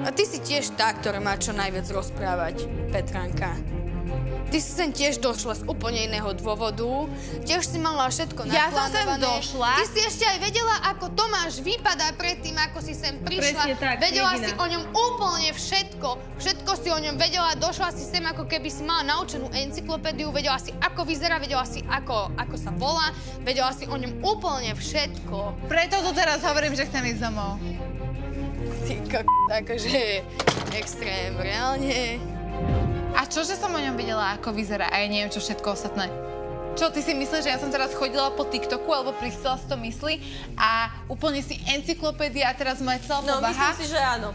A ty si tiež tá, ktorá má čo najviac rozprávať, Petranka. Ty si sem tiež došla z úplne iného dôvodu. Tiež si mala všetko Ja som sem naplánované. došla. Ty si ešte aj vedela, ako Tomáš vypadá predtým, ako si sem prišla. Presne tak, vedela jediná. si o ňom úplne všetko. Všetko si o ňom vedela. Došla si sem, ako keby si mala naučenú encyklopédiu. Vedela si, ako vyzerá, vedela si, ako, ako sa volá. Vedela si o ňom úplne všetko. Preto tu teraz hovorím, že chcem ísť domov. Kok, akože extrém, reálne. A čo, že som o ňom videla, ako vyzerá a ja neviem, čo všetko ostatné? Čo, ty si myslíš, že ja som teraz chodila po TikToku alebo pristala si to mysli a úplne si encyklopédia a teraz moja celá No, myslím si, že áno.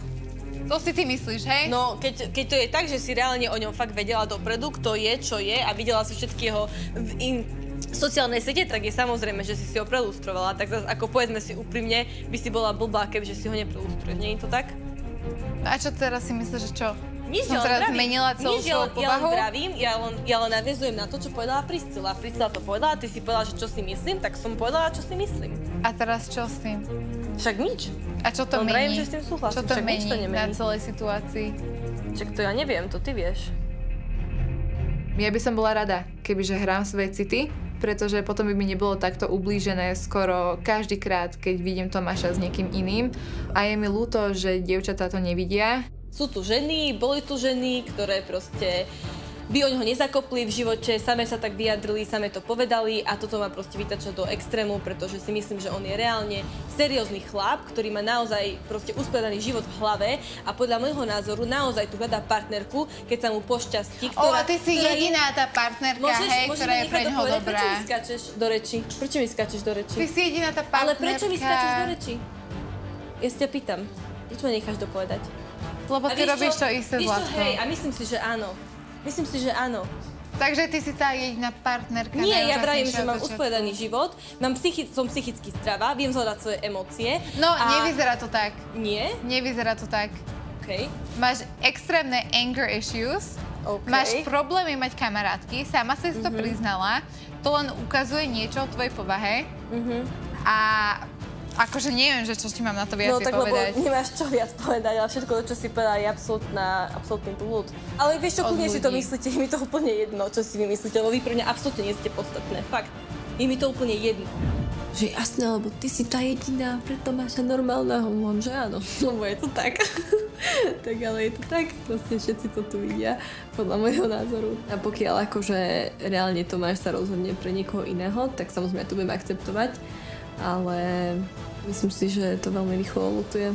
To si ty myslíš, hej? No, keď, keď to je tak, že si reálne o ňom fakt vedela dopredu, kto je, čo je a videla si všetky jeho v in, sociálnej siete, tak je samozrejme, že si si ho prelustrovala. Tak zase, ako povedzme si úprimne, by si bola blbá, kebyže si ho neprelustruješ. Nie je to tak? A čo teraz si myslíš, že čo? Nič, som teraz vravím. zmenila celú Nič, ja len, ja len povahu? vravím, ja len, ja len naviazujem na to, čo povedala Priscila. Priscila to povedala, ty si povedala, že čo si myslím, tak som povedala, čo si myslím. A teraz čo s tým? Však nič. A čo to vravím, mení? že s tým súhlasím, Čo to však mení to na celej situácii? Však to ja neviem, to ty vieš. Ja by som bola rada, kebyže hrám svoje city, pretože potom by mi nebolo takto ublížené skoro každý krát, keď vidím Tomáša s niekým iným. A je mi ľúto, že dievčatá to nevidia. Sú tu ženy, boli tu ženy, ktoré proste by o ňoho nezakopli v živote, same sa tak vyjadrili, same to povedali a toto ma proste vytača do extrému, pretože si myslím, že on je reálne seriózny chlap, ktorý má naozaj proste uspedaný život v hlave a podľa môjho názoru naozaj tu hľadá partnerku, keď sa mu pošťastí, O, ktorá... a ty si ktorá je- jediná tá partnerka, hej, ktorá je pre dopovedať? dobrá. Prečo mi skáčeš do reči? Prečo mi skáčeš do reči? Ty si jediná tá partnerka. Ale prečo mi skáčeš do reči? Ja sa ťa pýtam. Prečo ma necháš dopovedať? Lebo ty robíš to isté, Zlatko. hej, a myslím si, že áno. Myslím si, že áno. Takže ty si tá jediná partnerka. Nie, ja vravím, že mám usporiadaný život, mám psychi- som psychicky zdravá, viem zvládať svoje emócie. No, a... nevyzerá to tak. Nie? Nevyzerá to tak. OK. Máš extrémne anger issues, OK. máš problémy mať kamarátky, sama si Mhm. to priznala, to len ukazuje niečo o tvojej povahe Mhm. a akože neviem, že čo ti mám na to viac No tak povedať. lebo nemáš čo viac povedať, ale všetko čo si povedala, je absolútna, absolútny blúd. Ale vieš čo, kľudne si to myslíte, je mi to úplne jedno, čo si vy myslíte, lebo vy pre mňa absolútne nie ste podstatné, fakt. Je mi to úplne jedno. Že jasné, lebo ty si tá jediná pre Tomáša normálneho, mám, že áno, lebo je to tak. tak ale je to tak, proste všetci to tu vidia, podľa môjho názoru. A pokiaľ akože reálne Tomáš sa rozhodne pre niekoho iného, tak samozrejme ja to budem akceptovať, ale myslím si, že to veľmi rýchlo lutuje.